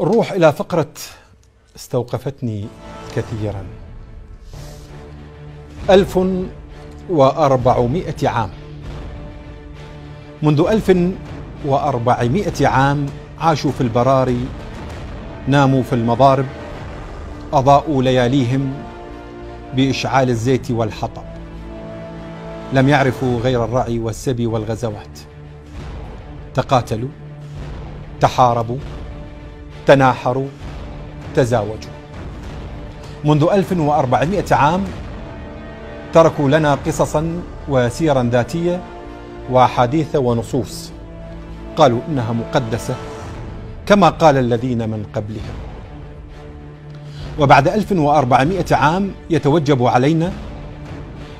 نروح إلى فقرة استوقفتني كثيرا. ألف وأربعمائة عام. منذ ألف وأربعمائة عام عاشوا في البراري ناموا في المضارب أضاءوا لياليهم بإشعال الزيت والحطب. لم يعرفوا غير الرعي والسبي والغزوات. تقاتلوا تحاربوا تناحروا تزاوجوا. منذ 1400 عام تركوا لنا قصصا وسيرا ذاتية وأحاديث ونصوص. قالوا إنها مقدسة كما قال الذين من قبلهم. وبعد 1400 عام يتوجب علينا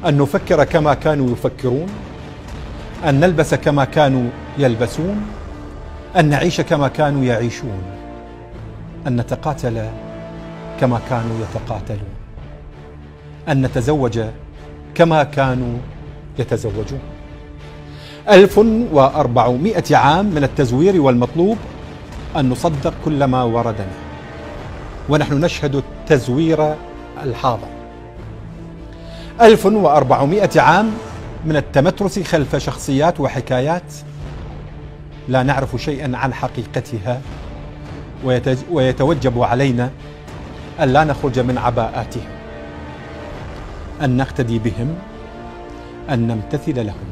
أن نفكر كما كانوا يفكرون أن نلبس كما كانوا يلبسون أن نعيش كما كانوا يعيشون. أن نتقاتل كما كانوا يتقاتلون. أن نتزوج كما كانوا يتزوجون. ألف وأربعمائة عام من التزوير والمطلوب أن نصدق كل ما وردنا. ونحن نشهد التزوير الحاضر. ألف وأربعمائة عام من التمترس خلف شخصيات وحكايات لا نعرف شيئا عن حقيقتها. ويتوجب علينا أن لا نخرج من عباءاتهم أن نقتدي بهم أن نمتثل لهم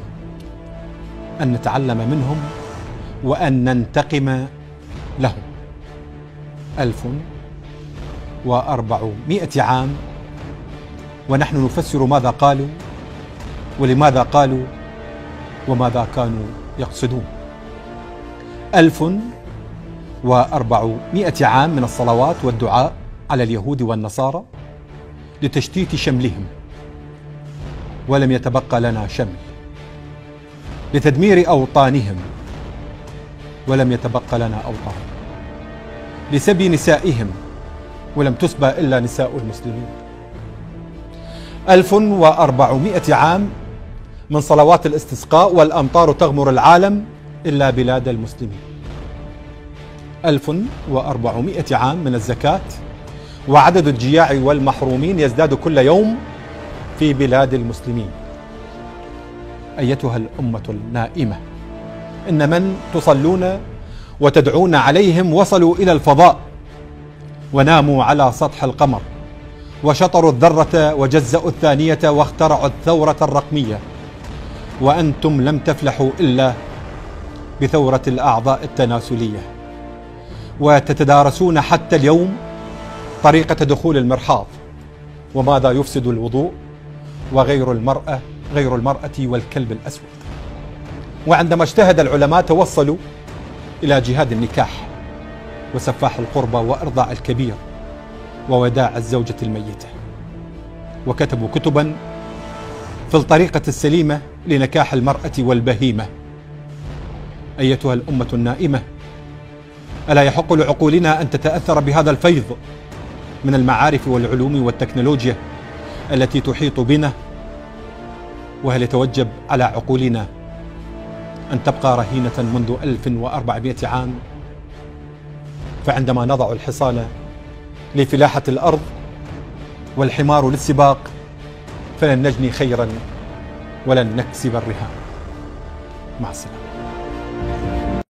أن نتعلم منهم وأن ننتقم لهم. ألف وأربعمائة عام. ونحن نفسر ماذا قالوا ولماذا قالوا وماذا كانوا يقصدون. ألف وأربعمائة عام من الصلوات والدعاء على اليهود والنصارى لتشتيت شملهم ولم يتبقى لنا شمل لتدمير أوطانهم ولم يتبقى لنا أوطان لسبي نسائهم ولم تسبى إلا نساء المسلمين ألف وأربعمائة عام من صلوات الاستسقاء والأمطار تغمر العالم إلا بلاد المسلمين ألف وأربعمائة عام من الزكاة وعدد الجياع والمحرومين يزداد كل يوم في بلاد المسلمين. أيتها الأمة النائمة. إن من تصلون وتدعون عليهم وصلوا إلى الفضاء وناموا على سطح القمر وشطروا الذرة وجزأوا الثانية واخترعوا الثورة الرقمية. وأنتم لم تفلحوا إلا بثورة الأعضاء التناسلية. وتتدارسون حتى اليوم طريقة دخول المرحاض وماذا يفسد الوضوء وغير المرأة غير المرأة والكلب الأسود. وعندما اجتهد العلماء توصلوا إلى جهاد النكاح وسفاح القربى وإرضاع الكبير ووداع الزوجة الميتة. وكتبوا كتبا في الطريقة السليمة لنكاح المرأة والبهيمة. أيتها الأمة النائمة ألا يحق لعقولنا أن تتأثر بهذا الفيض من المعارف والعلوم والتكنولوجيا التي تحيط بنا؟ وهل يتوجب على عقولنا أن تبقى رهينة منذ 1400 عام؟ فعندما نضع الحصان لفلاحة الأرض والحمار للسباق فلن نجني خيرا ولن نكسب الرهان. مع السلامة.